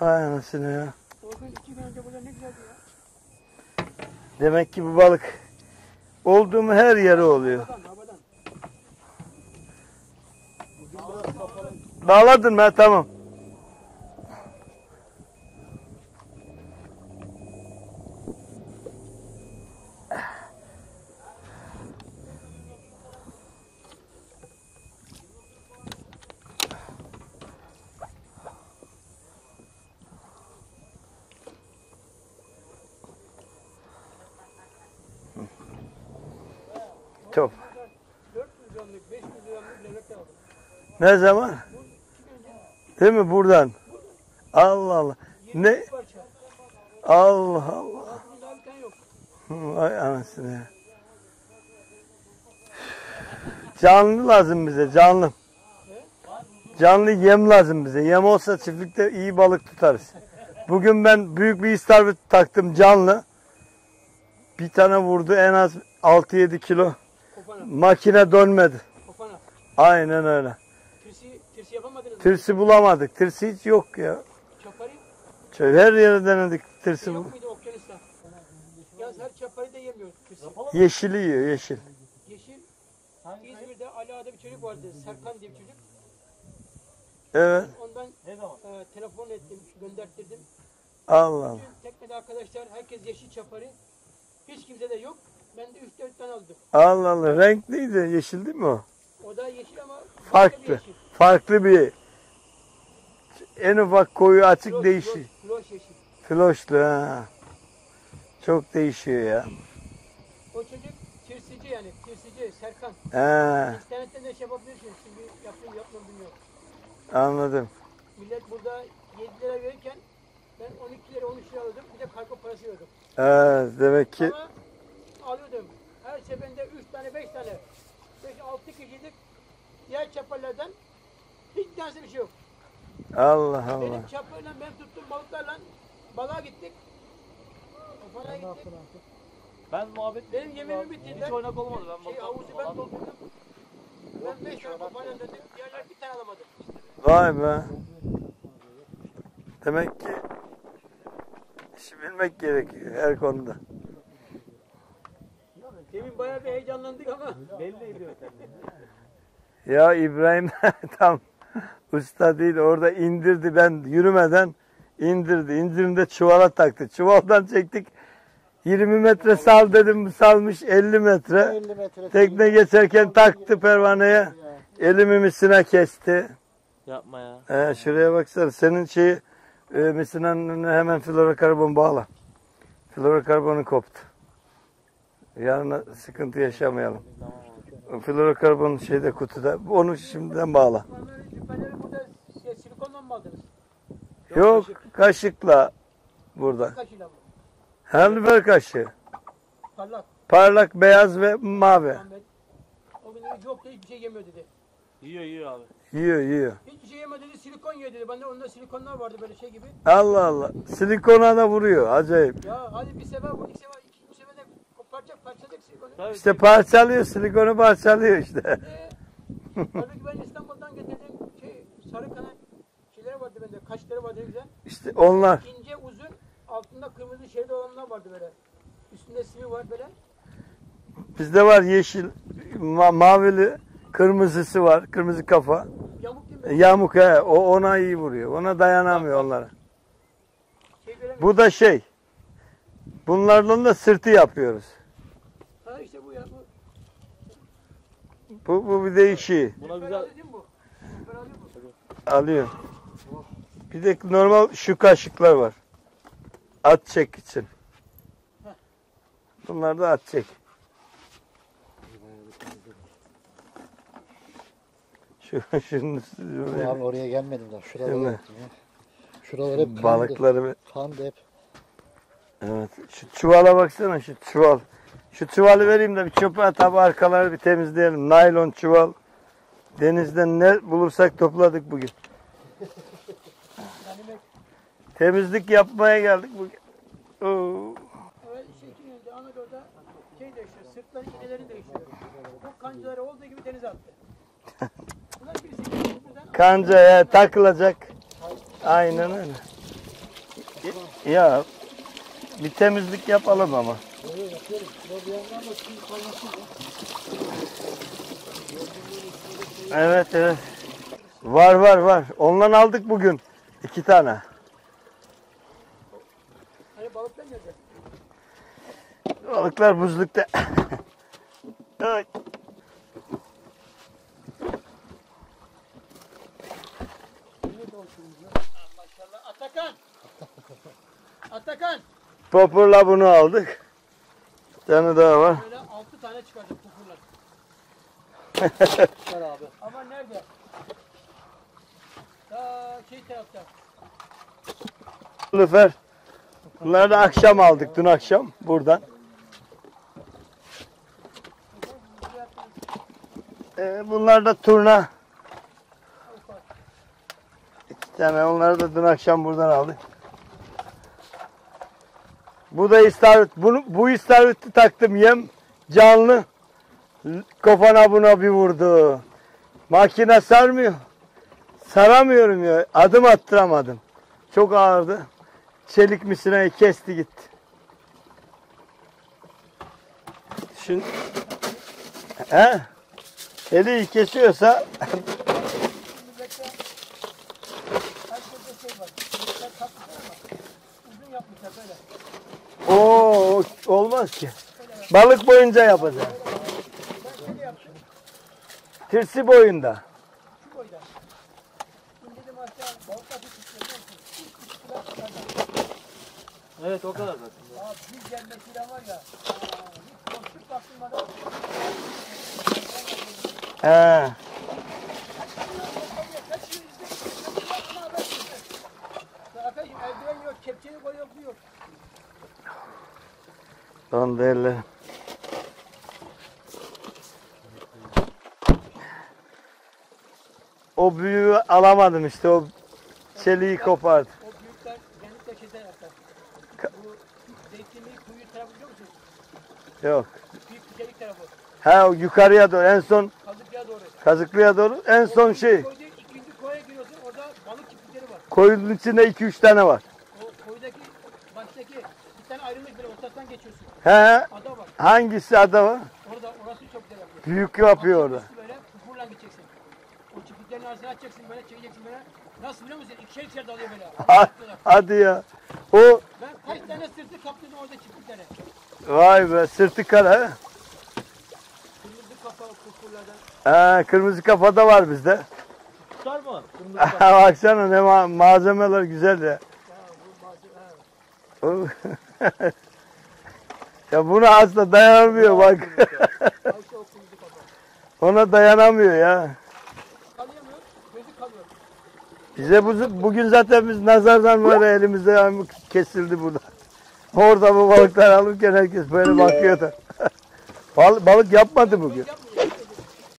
Vay anasını ya. Demek ki bu balık olduğu mu her yere oluyor. Bağladın mı? Tamam. Top. 400 gramlık 500 gramlık levrek de aldım. Ne zaman? Değil mi buradan? Allah Allah. Ne? 700 parça. Allah Allah. Vay anasını ya. Canlı lazım bize canlı. Canlı yem lazım bize. Yem olsa çiftlikte iyi balık tutarız. Bugün ben büyük bir istavrit taktım canlı. Bir tane vurdu en az 6-7 kilo. Makine dönmedi. Aynen öyle. Tirsi, tirsi yapamadınız mı? Tirsi bulamadık. Tirsi hiç yok ya. Çapari Şöyle her yere denedik. Tirsi bu. yok muydu okyanusta? Yalnız her çapari de yemiyor tirsi. Yeşili yiyor yeşil. Yeşil. İzmir'de Ali Ağa'da bir çocuk vardı. Serkan diye bir çocuk. Evet. Ondan e, telefon ettim, gönderttirdim. Allah Allah. Bütün teknede arkadaşlar herkes yeşil çapari. Hiç kimse de yok. Ben de 3-4 tane aldım. Allah Allah. Renkliydi. Yeşil değil mi o? O da yeşil ama bir Farklı. yeşil. Farklı bir en ufak koyu açık Floş, değişiyor. floş, floş yeşil. Floşlu ha. Çok değişiyor ya. O çocuk tirsici yani tirsici Serkan. He, İnternetten de şey yapabilirsiniz. Şimdi yaptım yapmam bilmiyorum. anladım. Millet burada 7 lira verirken ben 12 lira 13 lira alıyordum. Bir de kargo parası veriyordum. Evet, demek ki Ama seferinde 3 tane 5 tane. 5-6 kişilik diğer çaparlardan hiç tanesi bir şey yok. Allah Allah. Benim çaparla ben tuttum balıklarla balığa gittik. Kafana gittik. Ben muhabbet Benim yemeğimi bitirdiler. Hiç oynak olmadı. Ben Şey, balık havuzu ben doldurdum. Ben 5 tane kafayla döndüm. Diğerler bir tane alamadı. Vay be. Demek ki işi bilmek gerekiyor her konuda. Demin bayağı bir heyecanlandık ama. Belli ediyor kendini. Ya İbrahim tam usta değil orada indirdi ben yürümeden indirdi. İndirimde çuvala taktı. Çuvaldan çektik 20 metre sal dedim salmış 50 metre. 50 metre. Tekne geçerken taktı pervaneye. Elimi misine kesti. Yapma ya. Ee, şuraya baksana senin şeyi e, misinanın hemen florokarbon bağla. Florokarbonu koptu. Yarın sıkıntı yaşamayalım. Florokarbon şeyde kutuda. Onu şimdiden bağla. Yok kaşıkla burada. Helver kaşığı. Parlak. Parlak beyaz ve mavi. O gün yok da hiçbir şey yemiyor dedi. Yiyor yiyor abi. Yiyor yiyor. Hiçbir şey yemiyor dedi silikon yiyor dedi. Bende onda silikonlar vardı böyle şey gibi. Allah Allah. Silikona da vuruyor. Acayip. Ya hadi bir sefer vur, iki sefer de koparacak, parçalayacak silikonu. Tabii İşte parçalıyor. Silikonu parçalıyor işte. Halbuki ben İstanbul'dan getirdiğim şey, sarı kanat şeyleri vardı bende. Kaşları vardı güzel. İşte onlar. İnce uzun, altında kırmızı şerit olanlar vardı böyle. Üstünde sivri var böyle. Bizde var yeşil, ma- mavili, kırmızısı var. Kırmızı kafa. Yamuk değil mi? Yamuk he. O ona iyi vuruyor. Ona dayanamıyor onlara. Şey. Bu da şey. Bunlarla da sırtı yapıyoruz. İşte bu ya bu. Bu, bu bir değişiği. Buna güzel alıyor değil mi bu? Süper alıyor mu? Alıyor. Bir de normal şu kaşıklar var. At çek için. Bunlar da at çek. Şu, şunun Abi oraya gelmedim daha. Şuralara gittim ya. Şuralar hep kandı. balıkları Kandı hep. Evet. Şu çuvala baksana şu çuval. Şu çuvalı vereyim de bir çöpe at abi arkaları bir temizleyelim. Naylon çuval. Denizden ne bulursak topladık bugün. Temizlik yapmaya geldik bugün. Oo. Ahmet orada şey değişiyor, sırtları iğneleri değişiyor. Bu kancaları olduğu gibi denize attı. Bunlar birisi Kancaya takılacak. Aynen öyle. Ya bir temizlik yapalım ama. Böyle yapıyorum. Şurada bir yandan da suyu kaynatayım ya. Evet evet. Var var var. Ondan aldık bugün. iki tane. Hani balıklar nerede? Balıklar buzlukta. Ay. Maşallah. Atakan. Atakan. Popurla bunu aldık. Tane daha var. Böyle altı tane çıkardık pufurlar. Gel abi. Ama nerede? Ta şey tarafta. Lüfer. Bunları da akşam aldık. Dün akşam buradan. Ee, bunlar da turna. İki tane onları da dün akşam buradan aldık. Bu da istavrit. Bunu, bu istavriti taktım yem canlı. Kafana buna bir vurdu. Makine sarmıyor. Saramıyorum ya. Adım attıramadım. Çok ağırdı. Çelik misinayı kesti gitti. Şimdi he? Eli kesiyorsa Millette herkeste şey uzun yapmışlar böyle. O olmaz ki. Balık boyunca yaptım. Tirsi boyunda. Evet o kadar zaten. Bir gelmesiyle var ya. Hiç baktım bana. He. Son değerli. O büyüğü alamadım işte o çeliği kopardı. O büyükler genellikle şeyden yapar. Bu zeytinliği kuyu tarafı biliyor musun? Yok. Büyük küçelik tarafı. Ha o yukarıya doğru en son Kazıklığa doğru. kazıklıya doğru en son şey Koyda ikinci koya giriyorsun, orada balık çiftlikleri var. koyunun içinde 2-3 tane var. Bir tane ayrılmış böyle ortasından geçiyorsun. He Ada var. hangisi ada var? Orada, orası çok güzel yapıyor. Büyük yapıyor orada. Böyle pufurla gideceksin. O çiftliklerin arasına açacaksın böyle, çekeceksin böyle. Nasıl biliyor musun? İkişer ikişer dalıyor böyle. Ha- Hadi ya. O Ben kaç tane sırtı kaptırdım orada çiftliklere. vay be sırtı kara. he. Kırmızı kafa pufurlardan. Ha, kırmızı kafada var bizde. Tutar mı? Kırmızı bak. Baksana ne ma- malzemeler güzel ya. Ya buna asla dayanamıyor bak. Ona dayanamıyor ya. Bize bu, bugün zaten biz nazardan böyle elimizde kesildi burada. Orada bu balıklar alırken herkes böyle bakıyordu. Bal, balık yapmadı bugün.